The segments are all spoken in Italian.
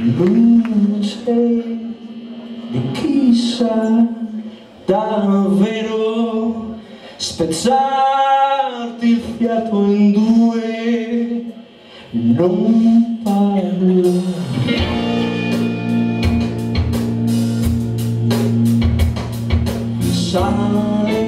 Luce di chissà davvero spezzarti il fiato in due. Non parlo sale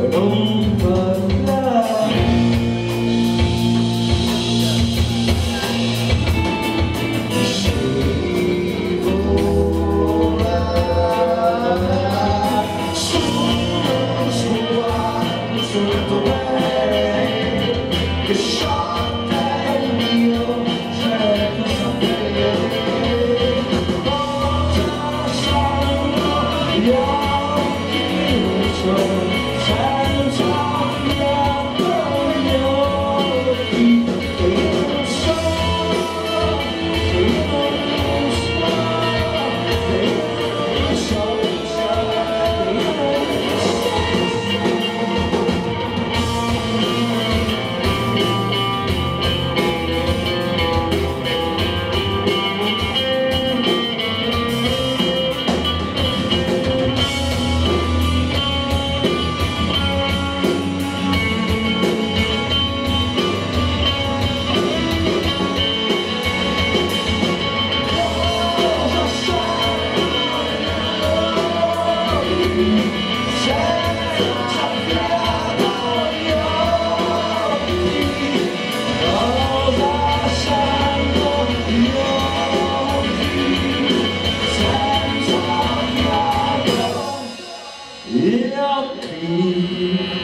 Perdão. you.